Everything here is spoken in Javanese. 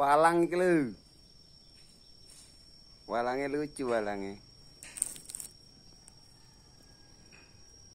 Walang iki lho. Walange lucu walange.